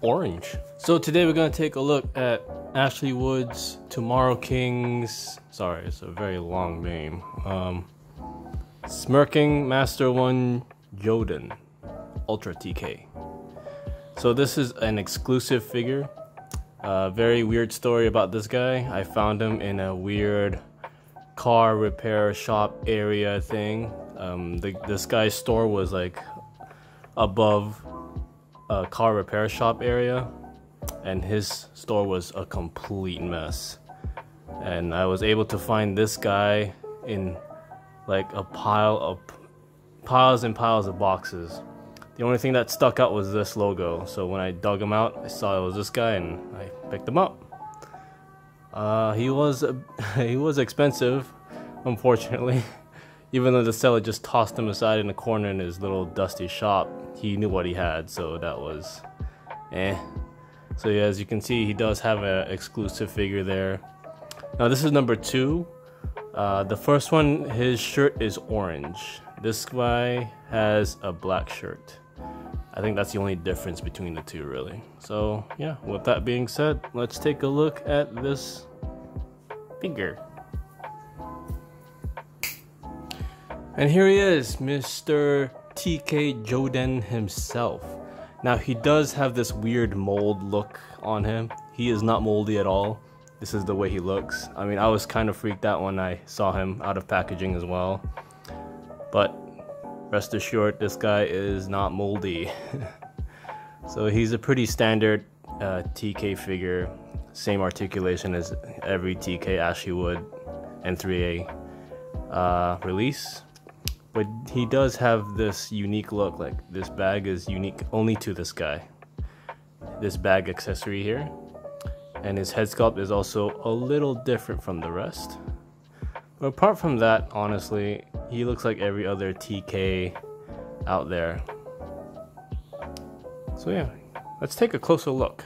orange. So today we're gonna take a look at Ashley Wood's Tomorrow Kings. Sorry, it's a very long name. Um, Smirking Master One Jodan Ultra TK. So this is an exclusive figure. Uh, very weird story about this guy. I found him in a weird car repair shop area thing. Um, the, this guy's store was like above a car repair shop area, and his store was a complete mess. And I was able to find this guy in like a pile of piles and piles of boxes. The only thing that stuck out was this logo. So when I dug him out, I saw it was this guy, and I picked him up. Uh, he was he was expensive, unfortunately. Even though the seller just tossed him aside in a corner in his little dusty shop, he knew what he had, so that was eh. So yeah, as you can see, he does have an exclusive figure there. Now this is number two. Uh, the first one, his shirt is orange. This guy has a black shirt. I think that's the only difference between the two, really. So yeah, with that being said, let's take a look at this figure. And here he is, Mr. TK Jodan himself. Now he does have this weird mold look on him. He is not moldy at all. This is the way he looks. I mean, I was kind of freaked out when I saw him out of packaging as well. But rest assured, this guy is not moldy. so he's a pretty standard uh, TK figure. Same articulation as every TK Ashley Wood N3A uh, release but he does have this unique look like this bag is unique only to this guy. This bag accessory here and his head sculpt is also a little different from the rest. But apart from that honestly he looks like every other TK out there. So yeah let's take a closer look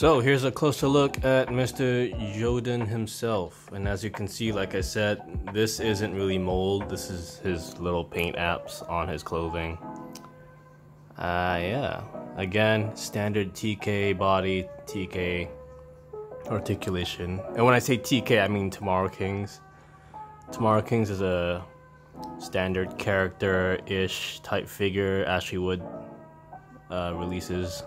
so here's a closer look at Mr. Jodan himself. And as you can see, like I said, this isn't really mold. This is his little paint apps on his clothing. Uh, yeah. Again, standard TK body, TK articulation. And when I say TK, I mean Tomorrow Kings. Tomorrow Kings is a standard character-ish type figure Ashley Wood uh, releases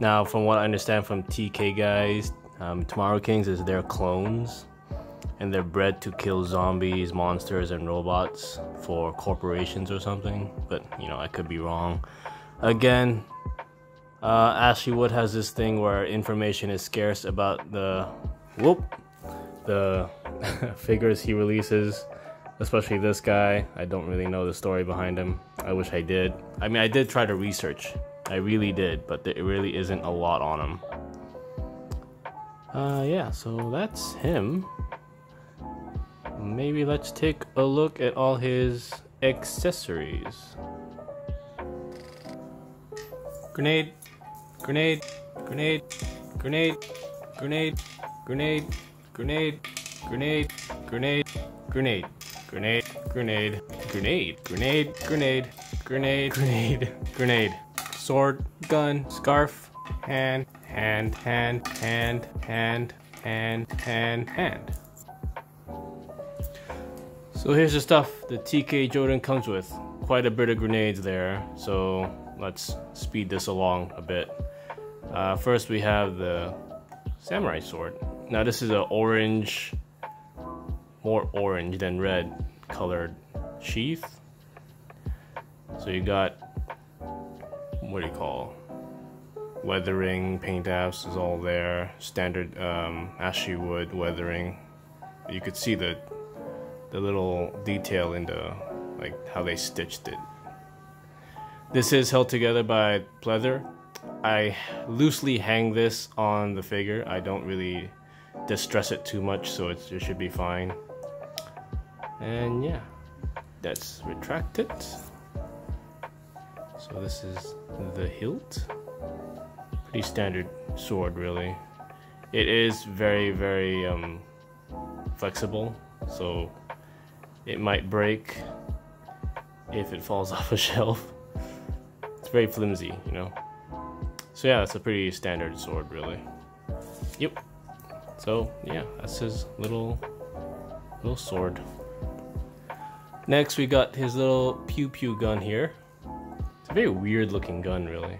now, from what I understand from TK guys, um, Tomorrow Kings is their clones, and they're bred to kill zombies, monsters, and robots for corporations or something. But you know, I could be wrong. Again, uh, Ashley Wood has this thing where information is scarce about the whoop the figures he releases especially this guy i don't really know the story behind him i wish i did i mean i did try to research I really did, but there really isn't a lot on him. Uh, yeah, so that's him. Maybe let's take a look at all his accessories. Grenade, grenade, grenade, grenade, grenade, grenade, grenade, grenade, grenade, grenade, grenade, grenade, grenade, grenade, grenade, grenade, grenade, grenade sword, gun, scarf, hand, hand, hand, hand, hand, hand, hand, hand. So here's the stuff the TK Jodan comes with. Quite a bit of grenades there, so let's speed this along a bit. Uh, first we have the samurai sword. Now this is an orange, more orange than red colored sheath. So you got what do you call weathering paint apps is all there. Standard um, Ashley Wood weathering. You could see the the little detail in the like how they stitched it. This is held together by pleather. I loosely hang this on the figure. I don't really distress it too much so it should be fine. And yeah that's retracted so this is the hilt. Pretty standard sword, really. It is very, very um, flexible, so it might break if it falls off a shelf. It's very flimsy, you know. So yeah, that's a pretty standard sword, really. Yep. So yeah, that's his little little sword. Next, we got his little pew pew gun here. It's a very weird looking gun, really.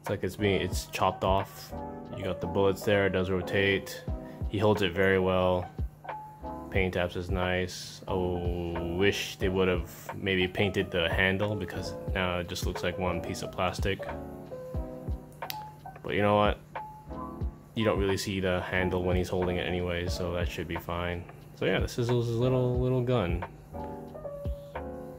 It's like it's being it's chopped off. You got the bullets there. It does rotate. He holds it very well. Paint apps is nice. Oh, wish they would have maybe painted the handle because now it just looks like one piece of plastic. But you know what? You don't really see the handle when he's holding it anyway, so that should be fine. So yeah, this is his little little gun.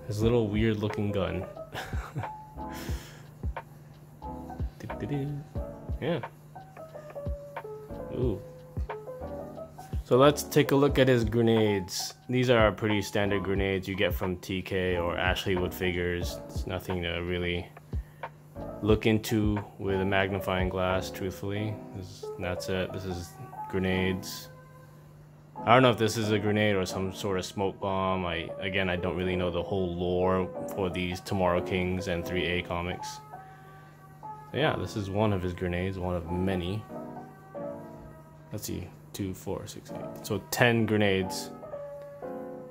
His little weird looking gun. yeah. Ooh. So let's take a look at his grenades. These are pretty standard grenades you get from TK or Ashley Wood figures. It's nothing to really look into with a magnifying glass, truthfully. This, that's it. This is grenades. I don't know if this is a grenade or some sort of smoke bomb. I again, I don't really know the whole lore for these Tomorrow Kings and 3A comics. So yeah, this is one of his grenades, one of many. Let's see two, four, six, eight. So 10 grenades.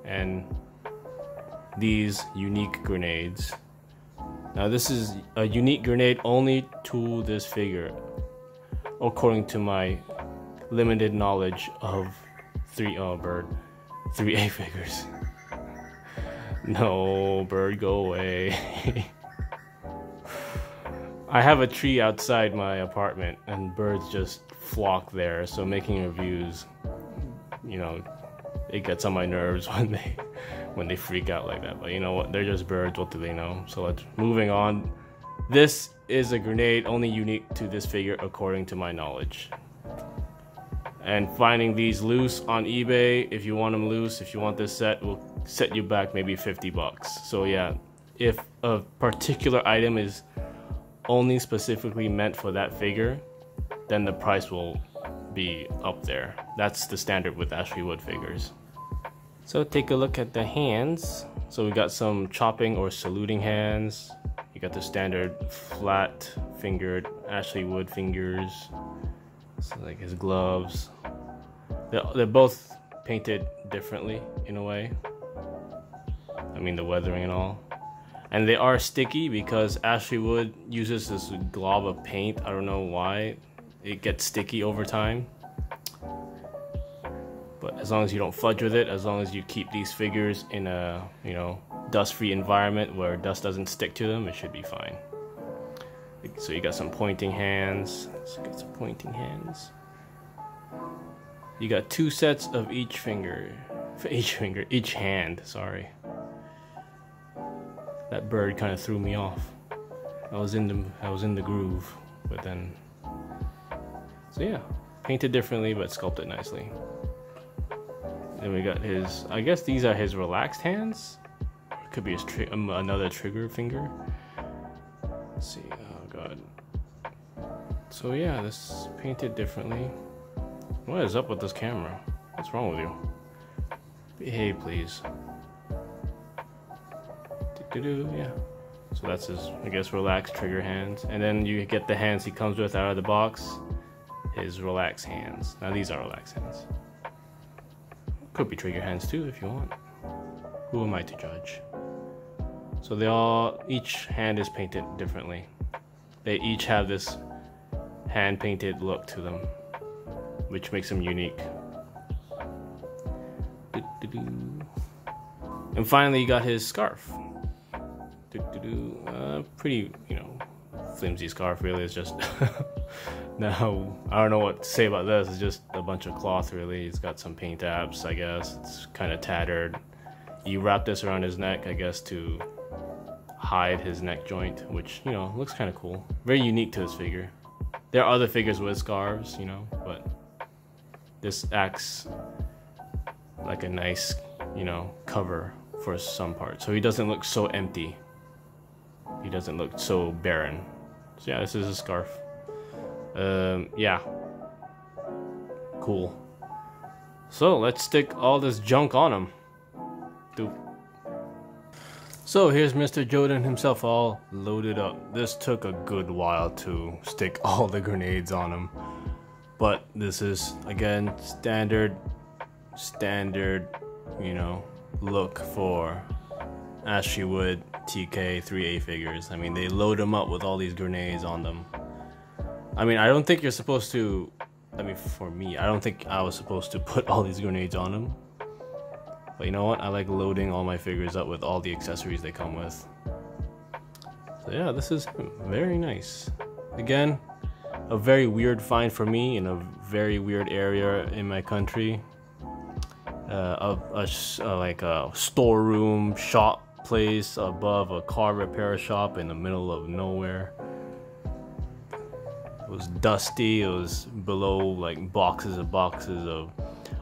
And these unique grenades. Now, this is a unique grenade only to this figure, according to my limited knowledge of 3 oh, bird 3A figures. no, bird, go away. I have a tree outside my apartment, and birds just flock there, so making reviews, you know, it gets on my nerves when they when they freak out like that. But you know what? They're just birds. What do they know? So let's moving on. This is a grenade only unique to this figure according to my knowledge. And finding these loose on eBay, if you want them loose, if you want this set, will set you back maybe 50 bucks. So yeah, if a particular item is only specifically meant for that figure, then the price will be up there. That's the standard with Ashley Wood figures. So take a look at the hands. So we got some chopping or saluting hands. You got the standard flat fingered Ashley Wood fingers. So like his gloves. They're, they're both painted differently in a way. I mean the weathering and all. And they are sticky because Ashley Wood uses this glob of paint. I don't know why it gets sticky over time. But as long as you don't fudge with it, as long as you keep these figures in a, you know, dust-free environment where dust doesn't stick to them, it should be fine. So you got some pointing hands. Let's get some pointing hands. You got two sets of each finger. Each finger, each hand, sorry. That bird kind of threw me off. I was in the I was in the groove, but then so yeah, painted differently but sculpted nicely. Then we got his, I guess these are his relaxed hands. Could be his tri um, another trigger finger. Let's see, oh god. So yeah, this painted differently. What is up with this camera? What's wrong with you? Behave, please. Do -do -do, yeah. So that's his, I guess, relaxed trigger hands. And then you get the hands he comes with out of the box his relaxed hands. Now these are relaxed hands. Could be trigger hands too if you want. Who am I to judge? So they all, each hand is painted differently. They each have this hand painted look to them, which makes them unique. And finally, you got his scarf. Uh, pretty, you know, flimsy scarf. Really, it's just Now, I don't know what to say about this. It's just a bunch of cloth, really. It's got some paint apps, I guess. It's kind of tattered. You wrap this around his neck, I guess, to hide his neck joint, which, you know, looks kind of cool. Very unique to this figure. There are other figures with scarves, you know, but this acts like a nice, you know, cover for some part. So he doesn't look so empty. He doesn't look so barren. So yeah, this is a scarf. Um, yeah. Cool. So let's stick all this junk on him. So here's Mr. Jodan himself all loaded up. This took a good while to stick all the grenades on him. But this is, again, standard, standard, you know, look for Ashley Wood TK 3A figures. I mean, they load them up with all these grenades on them. I mean, I don't think you're supposed to, I mean, for me, I don't think I was supposed to put all these grenades on them. But you know what? I like loading all my figures up with all the accessories they come with. So yeah, this is very nice. Again, a very weird find for me in a very weird area in my country. Uh, a, a, like a storeroom shop place above a car repair shop in the middle of nowhere. It was dusty. It was below like boxes and boxes of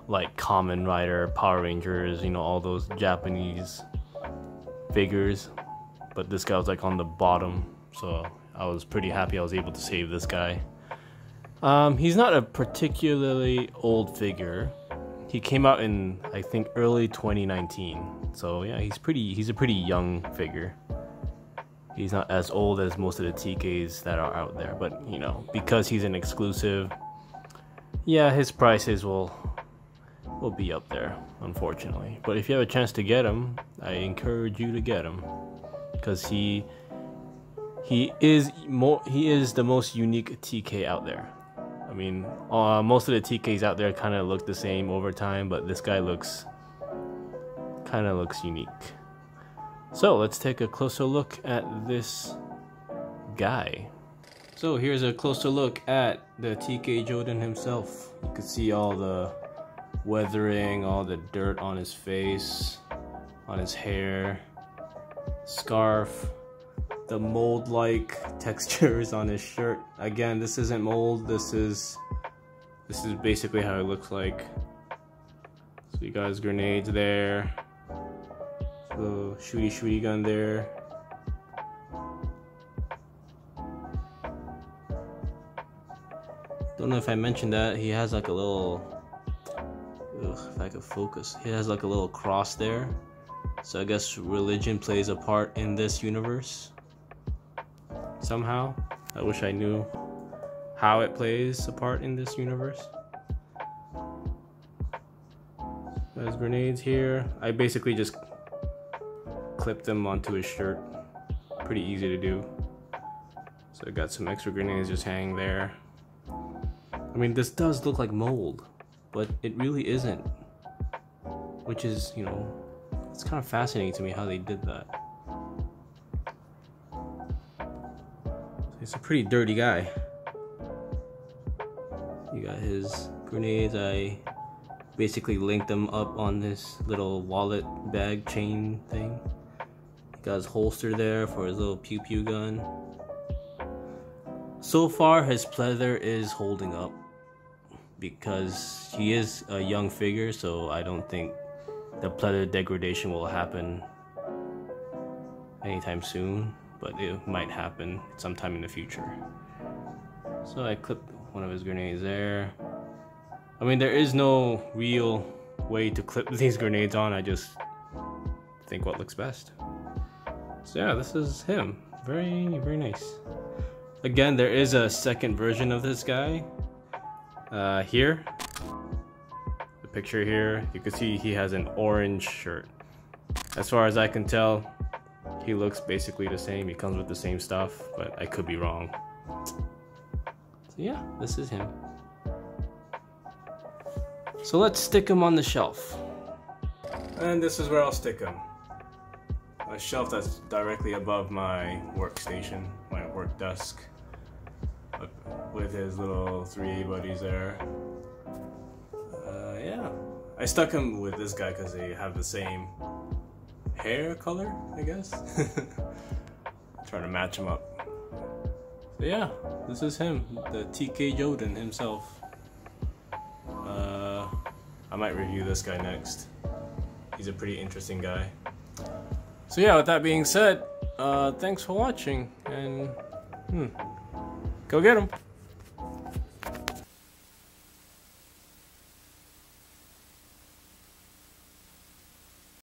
like Kamen Rider, Power Rangers, you know, all those Japanese figures. But this guy was like on the bottom, so I was pretty happy I was able to save this guy. Um, he's not a particularly old figure. He came out in I think early 2019. So yeah, he's pretty he's a pretty young figure. He's not as old as most of the TKs that are out there, but you know, because he's an exclusive, yeah, his prices will will be up there, unfortunately. But if you have a chance to get him, I encourage you to get him because he he is more he is the most unique TK out there. I mean, uh, most of the TKs out there kind of look the same over time, but this guy looks kind of looks unique. So let's take a closer look at this guy. So here's a closer look at the TK Jodan himself. You can see all the weathering, all the dirt on his face, on his hair, scarf, the mold-like textures on his shirt. Again, this isn't mold, this is this is basically how it looks like. So you got his grenades there. Little shooty shooty gun there. Don't know if I mentioned that. He has like a little. Ugh, if I could focus. He has like a little cross there. So I guess religion plays a part in this universe. Somehow. I wish I knew how it plays a part in this universe. There's grenades here. I basically just clip them onto his shirt. Pretty easy to do. So I got some extra grenades just hanging there. I mean, this does look like mold, but it really isn't. Which is, you know, it's kind of fascinating to me how they did that. He's a pretty dirty guy. You got his grenades. I basically linked them up on this little wallet bag chain thing. He Got his holster there for his little pew pew gun. So far, his pleather is holding up because he is a young figure, so I don't think the pleather degradation will happen anytime soon, but it might happen sometime in the future. So I clipped one of his grenades there. I mean, there is no real way to clip these grenades on, I just think what looks best. So yeah, this is him. Very, very nice. Again, there is a second version of this guy. Uh, here, the picture here, you can see he has an orange shirt. As far as I can tell, he looks basically the same. He comes with the same stuff, but I could be wrong. So yeah, this is him. So let's stick him on the shelf. And this is where I'll stick him a shelf that's directly above my workstation, my work desk, with his little three buddies there. Uh, yeah, I stuck him with this guy because they have the same hair color, I guess. Trying to match him up. So yeah, this is him, the TK Jodan himself. Uh, I might review this guy next. He's a pretty interesting guy. So yeah, with that being said, uh, thanks for watching, and hmm, go get them.